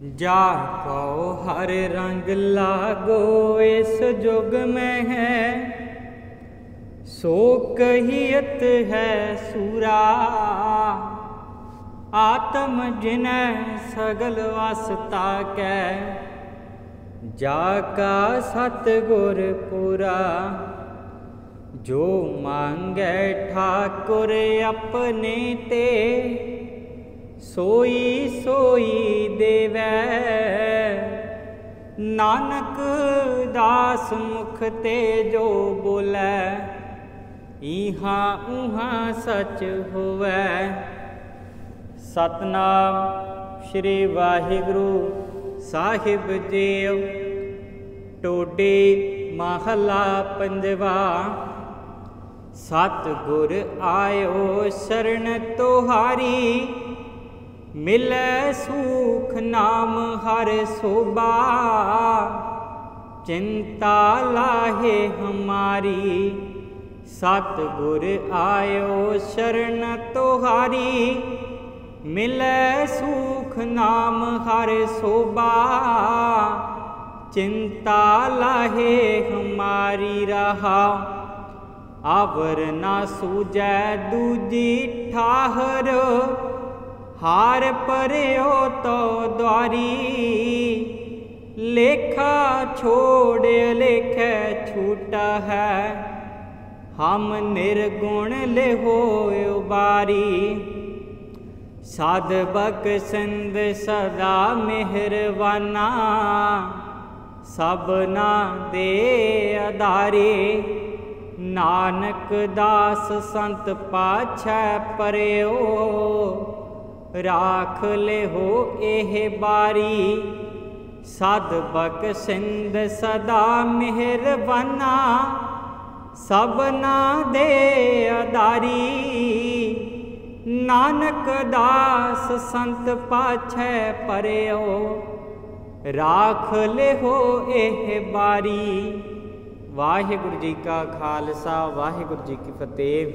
ਜਾ ਕੋ ਹਰ ਰੰਗ ਲਾਗੋ, ਇਸ ਜੁਗ ਮੈਂ। ਹੈ ਸੋ ਕਹੀਤ ਹੈ ਸੂਰਾ, ਆਤਮ ਜਿਨੈ ਸਗਲ ਵਸਤਾ ਕੈ। ਜਾ ਕਾ ਸਤ ਗੁਰ ਪੁਰਾ, ਜੋ ਮੰਗੈ ਠਾਕੁਰ ਆਪਣੇ ਤੇ ਸੋਈ ਸੋਈ ਦੇਵੈ। ਨਾਨਕ ਦਾਸ ਮੁਖ ਤੇ ਜੋ ਬੋਲੇ, ਈਹਾ ਉਹਾ ਸਚ ਹੋਵੇ। ਸਤਨਾਮ ਸ੍ਰੀ ਵਾਹਿਗੁਰੂ ਸਾਹਿਬ ਜੀਓ। ਟੋਡੇ ਮਹਲਾ ਪੰਜਵਾ ਸਤ ਗੁਰ ਆਇਓ ਸ਼ਰਨ ਤੁਹਾਰੀ। ਮਿਲੈ ਸੂਖ ਨਾਮ ਹਰ ਸ਼ੋਭਾ। ਚਿੰਤਾ ਲਾਹੇ ਹਮਾਰੀ ਸਤ ਗੁਰ ਆਇਓ ਸ਼ਰਨ ਤੁਹਾਰੀ। ਮਿਲੈ ਸੂਖ ਨਾਮ ਹਰ ਸ਼ੋਭਾ, ਚਿੰਤਾ ਲਾਹੇ ਹਮਾਰੀ ਰਹਾ। ਆਵਰ ਨਾ ਸੂਜੈ ਦੂਜੀ ਠਾਹਰ ਹਾਰ ਪਰਿਓ ਤੋ ਦੁਆਰੀ, ਲੇਖਾ ਛੋੜ ਲੇਖੈ ਛੂਟਾ ਹੈ। ਹਮ ਨਿਰਗੁਣ ਲਿਹੋ ਉਬਾਰੀ, ਸਾਧ ਬਕ ਸੰਦ ਸਦਾ ਮਿਹਰਵਾਨਾ। ਸਭਨਾ ਦੇ ਅਧਾਰੇ, ਨਾਨਕ ਦਾਸ ਸੰਤ ਪਾਛੈ ਪਰਿਓ। ਰਾਖ ਲਿਹੋ ਇਹ ਬਾਰੀ। ਸਦ ਬਕ ਸਦਾ ਮਿਹਰਬਾਨਾ ਸਭਨਾ ਦੇ ਅਦਾਰੀ। ਨਾਨਕ ਦਾਸ ਸੰਤ ਪਾਛੈ ਪਰਿਓ, ਰਾਖ ਲਿਹੋ ਇਹ ਬਾਰੀ। ਵਾਹਿਗੁਰੂ ਜੀ ਕਾ ਖਾਲਸਾ, ਵਾਹਿਗੁਰੂ ਜੀ ਕੀ ਫਤਿਹ।